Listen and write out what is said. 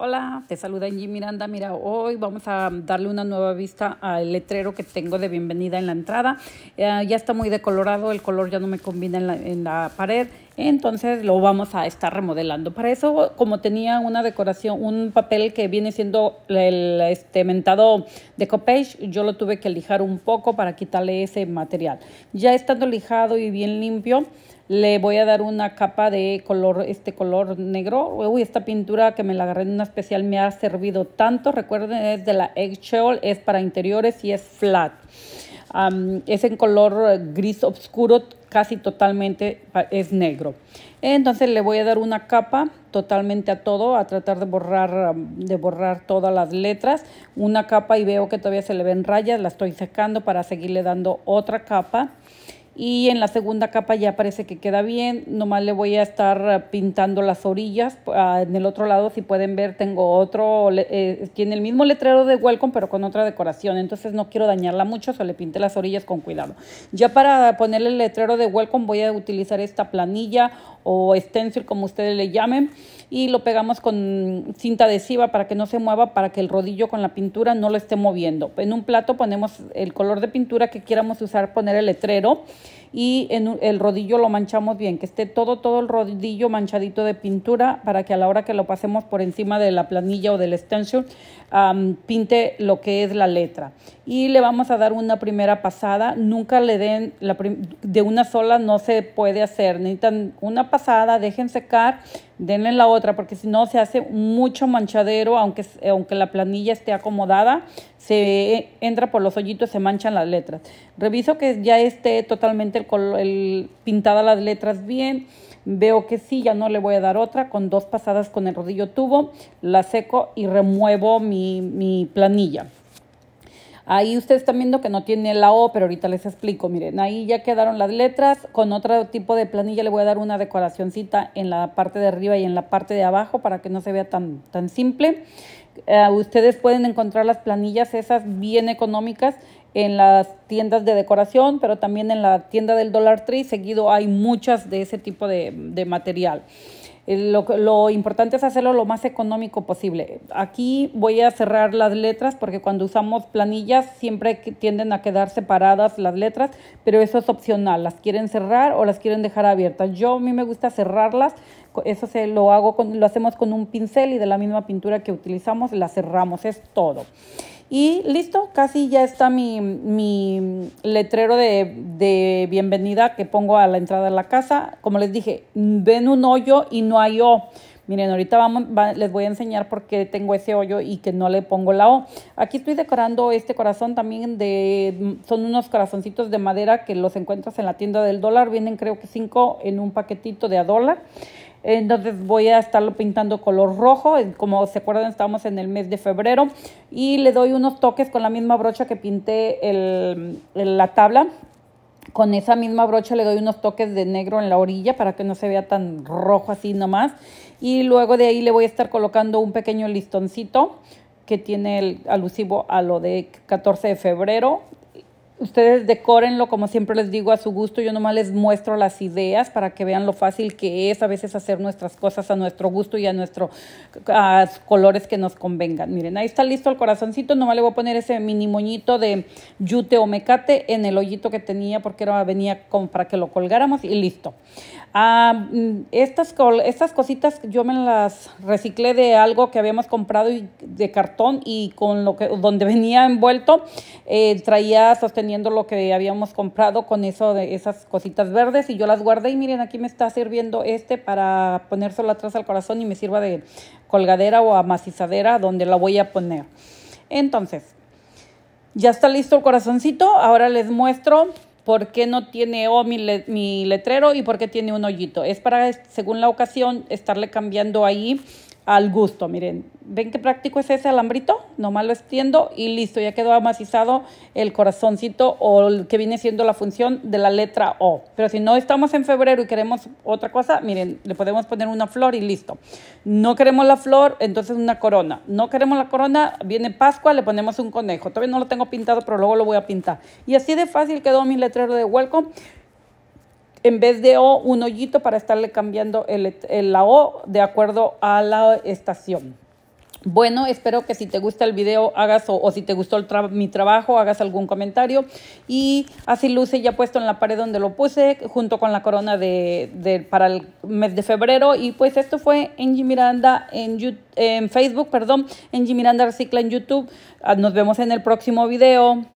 Hola, te saluda Angie Miranda. Mira, hoy vamos a darle una nueva vista al letrero que tengo de bienvenida en la entrada. Eh, ya está muy decolorado, el color ya no me combina en la, en la, pared, entonces lo vamos a estar remodelando. Para eso, como tenía una decoración, un papel que viene siendo el este, mentado de copage, yo lo tuve que lijar un poco para quitarle ese material. Ya estando lijado y bien limpio, le voy a dar una capa de color, este color negro. Uy, esta pintura que me la agarré en una especial me ha servido tanto. Recuerden, es de la Eggshell, es para interiores y es flat. Es en color gris oscuro, casi totalmente es negro. Entonces le voy a dar una capa totalmente a todo, a tratar de borrar, de borrar todas las letras. Una capa y veo que todavía se le ven rayas, la estoy secando para seguirle dando otra capa y en la segunda capa ya parece que queda bien. Nomás le voy a estar eh, pintando las orillas. Ah, en el otro lado, si pueden ver, tengo otro, eh, tiene el mismo letrero de Welcome, pero con otra decoración. Entonces no quiero dañarla mucho, solo le pinté las orillas con cuidado. Ya para ponerle el letrero de Welcome voy a utilizar esta planilla o stencil, como ustedes le llamen y lo pegamos con cinta adhesiva para que no se mueva, para que el rodillo con la pintura no lo esté moviendo. En un plato ponemos el color de pintura que quieramos usar, poner el letrero y en el rodillo lo manchamos bien, que esté todo, todo el rodillo manchadito de pintura para que a la hora que lo pasemos por encima de la planilla o del stencil pinte lo que es la letra. Y le vamos a dar una primera pasada, nunca le den la de una sola, no se puede hacer, necesitan una pasada, dejen secar, denle la otra, porque si no se hace mucho manchadero, aunque, aunque la planilla esté acomodada, se entra por los hoyitos, se manchan las letras. Reviso que ya esté totalmente el, el pintada las letras bien. Veo que sí, ya no le voy a dar otra. Con dos pasadas con el rodillo tubo, la seco y remuevo mi, mi planilla. Ahí ustedes están viendo que no tiene la O, pero ahorita les explico. Miren, ahí ya quedaron las letras. Con otro tipo de planilla le voy a dar una decoracióncita en la parte de arriba y en la parte de abajo para que no se vea tan, tan simple. Eh, ustedes pueden encontrar las planillas esas bien económicas en las tiendas de decoración, pero también en la tienda del Dollar Tree. Seguido hay muchas de ese tipo de, de material. Lo, lo, importante es hacerlo lo más económico posible. Aquí voy a cerrar las letras porque cuando usamos planillas siempre tienden a quedar separadas las letras, pero eso es opcional. Las quieren cerrar o las quieren dejar abiertas. Yo a mí me gusta cerrarlas. Eso se lo hago con, lo hacemos con un pincel y de la misma pintura que utilizamos la cerramos. Es todo. Y listo, casi ya está mi, mi letrero de, de, bienvenida que pongo a la entrada de la casa. Como les dije, ven un hoyo y no hay O. Miren, ahorita vamos, les voy a enseñar por qué tengo ese hoyo y que no le pongo la O. Aquí estoy decorando este corazón también de, son unos corazoncitos de madera que los encuentras en la tienda del dólar. Vienen creo que cinco en un paquetito de a dólar. Entonces voy a estarlo pintando color rojo. Como se acuerdan, estamos en el mes de febrero. Y le doy unos toques con la misma brocha que pinté el, la tabla. Con esa misma brocha le doy unos toques de negro en la orilla para que no se vea tan rojo así nomás. Y luego de ahí le voy a estar colocando un pequeño listoncito que tiene el alusivo a lo de 14 de febrero Ustedes decórenlo, como siempre les digo, a su gusto. Yo nomás les muestro las ideas para que vean lo fácil que es a veces hacer nuestras cosas a nuestro gusto y a nuestros colores que nos convengan. Miren, ahí está listo el corazoncito. Nomás le voy a poner ese mini moñito de yute o mecate en el hoyito que tenía porque era, venía para que lo colgáramos y listo. Ah, mm, estas, estas cositas yo me las reciclé de algo que habíamos comprado de cartón y con lo que donde venía envuelto eh, traía sosteniendo lo que habíamos comprado con eso de esas cositas verdes y yo las guardé y miren aquí me está sirviendo este para ponérselo atrás al corazón y me sirva de colgadera o amacizadera donde la voy a poner. Entonces, ya está listo el corazoncito. Ahora les muestro por qué no tiene O mi, mi letrero y por qué tiene un hoyito. Es para, según la ocasión, estarle cambiando ahí al gusto. Miren, ¿ven qué práctico es ese alambrito? Nomás lo extiendo y listo, ya quedó amacizado el corazoncito o el que viene siendo la función de la letra O. Pero si no estamos en febrero y queremos otra cosa, miren, le podemos poner una flor y listo. No queremos la flor, entonces una corona. No queremos la corona, viene Pascua, le ponemos un conejo. Todavía no lo tengo pintado, pero luego lo voy a pintar. Y así de fácil quedó mi letrero de welcome en vez de O, un hoyito para estarle cambiando el, la O de acuerdo a la estación. Bueno, espero que si te gusta el video hagas o, si te gustó mi trabajo hagas algún comentario y así luce ya puesto en la pared donde lo puse junto con la corona de, para el mes de febrero y pues esto fue Angie Miranda en, en Facebook, perdón, Angie Miranda Recicla en YouTube. Ah, nos vemos en el próximo video.